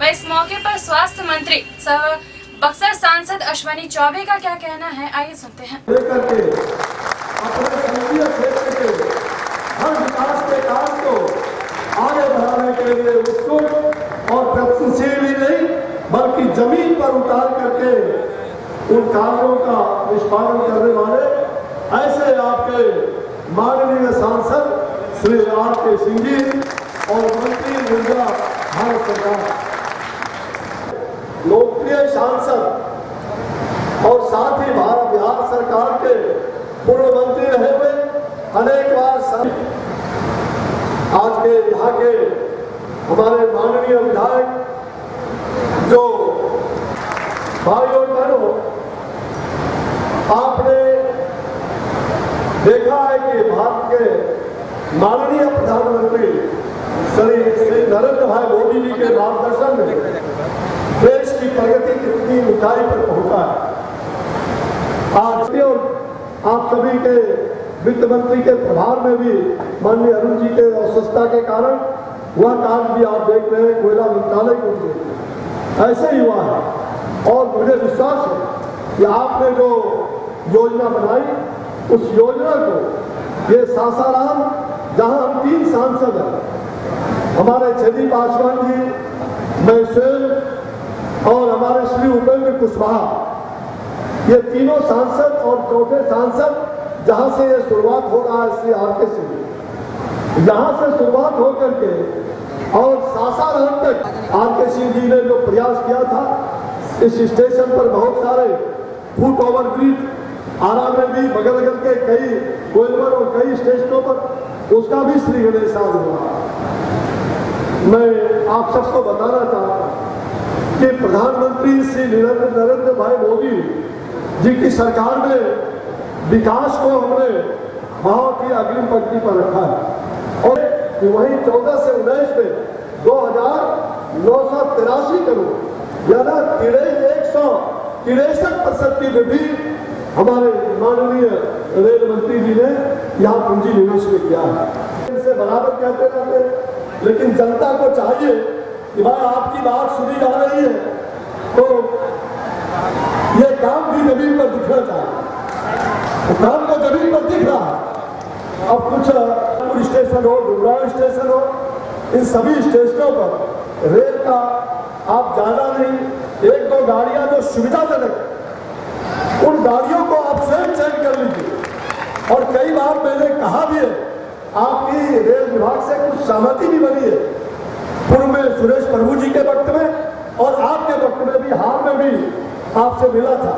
वह इस मौके पर स्वास्थ्य मंत्री बक्सर सांसद अश्वनी चौबे का क्या कहना है, आइए सुनते हैं। के और नहीं, बल्कि ज़मीन पर उतार करके उन कार्यों का निष्पादन करने वाले ऐसे आपके माननीय सांसद श्री आर के सिंह जी और मंत्री निर्मला भारत सरकार। लोकप्रिय सांसद और साथ ही भारत बिहार सरकार के पूर्व मंत्री रहे हुए अनेक बार आज के यहाँ के हमारे माननीय विधायक जो और बहनों, आपने देखा है कि भारत के माननीय प्रधानमंत्री श्री श्री नरेंद्र भाई मोदी जी के मार्गदर्शन में की प्रगति कितनी ऊंचाई पर पहुँचा है। आज आप सभी के वित्त मंत्री के प्रभार में भी माननीय अरुण जी के अस्वस्थता के कारण वह कार्य भी आप देख रहे हैं, कोयला मंत्रालय को देख ऐसे ही हुआ है। और मुझे विश्वास है कि आपने जो योजना बनाई, उस योजना को ये सासाराम, जहाँ हम तीन सांसद हैं, हमारे छेदी पासवान जी, मैं स्वयं और हमारे श्री उपेंद्र कुशवाहा। ये तीनों सांसद और चौथे सांसद, जहाँ से ये शुरुआत हो रहा है श्री आर के यहाँ से शुरुआत होकर के और सासाराम तक आर के सिंह जी ने जो प्रयास किया था, इस स्टेशन पर बहुत सारे फुट ओवर ब्रिज आरा में भी बगल बगल के कई कोयलवर और कई स्टेशनों पर, उसका भी श्री गणेश हुआ। मैं आप सबको बताना चाहता हूँ कि प्रधानमंत्री श्री नरेंद्र भाई मोदी जी की सरकार में विकास को हमने बहुत ही अग्रिम पंक्ति पर रखा है। और वही चौदह से उन्नीस में दो हज़ार नौ सौ तिरासी करोड़ एक सौ तिरसठ प्रतिशत की वृद्धि हमारे माननीय रेल मंत्री जी ने यहाँ पूंजी निवेश में किया है। इनसे बराबर कहते रहते लेकिन जनता को चाहिए कि भाई आपकी बात सुनी जा रही है। तो ये काम भी ज़मीन पर दिखना चाहिए। तो काम तो ज़मीन पर दिख रहा है। अब कुछ स्टेशन हो डुमराव स्टेशन हो, इन सभी स्टेशनों पर रेल का आप ज़्यादा नहीं। एक दो गाड़ियाँ जो सुविधाजनक उन गाड़ियों को आप स्वयं चयन कर लीजिए। और कई बार मैंने कहा भी है, आपकी रेल विभाग से कुछ सहमति भी बनी है सुरेश प्रभु जी के वक्त में और आपके वक्त में भी, हाल में भी आपसे मिला था।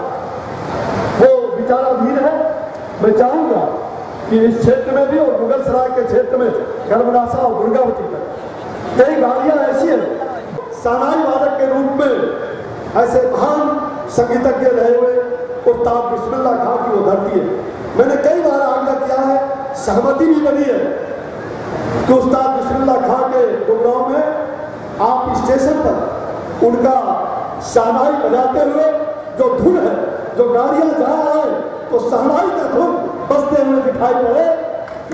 वो विचाराधीन है। मैं चाहूँगा कि इस क्षेत्र में भी और मुगल सराय के क्षेत्र में गर्भनाशा और दुर्गावती में कई गाड़ियाँ ऐसी हैं, सानाई वादक के रूप में ऐसे महान संगीतज्ञ रहे हुए, उस्ताद बिस्मिल्ला खां की वो धरती है। मैंने कई बार आग्रह किया है, सहमति भी बनी है कि उस्ताद बिस्मिल्ला खां के में आप स्टेशन पर उनका शहनाई बजाते हुए जो धुन है, जो गाड़ियाँ जा रहा है तो शहनाई का धुन बजते हुए दिखाई पड़े।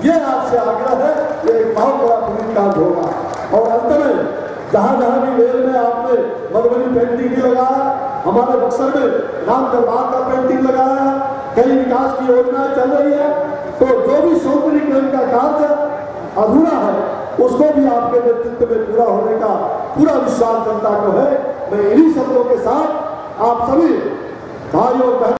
ये आपसे आग्रह है, ये एक बहुत बड़ा पुण्य कार्य होगा और अंत में जहाँ जहाँ भी रेल में आपने मधुबनी पेंटिंग भी लगाया, हमारे बक्सर में राम दरबार का पेंटिंग लगाया, कई विकास की योजनाएँ चल रही है तो जो भी सौंदर्यीकरण का कार्य अधूरा है उसको भी आपके नेतृत्व में पूरा होने का पूरा विश्वास जनता को है। मैं इन्हीं शब्दों के साथ आप सभी भाइयों, बहनों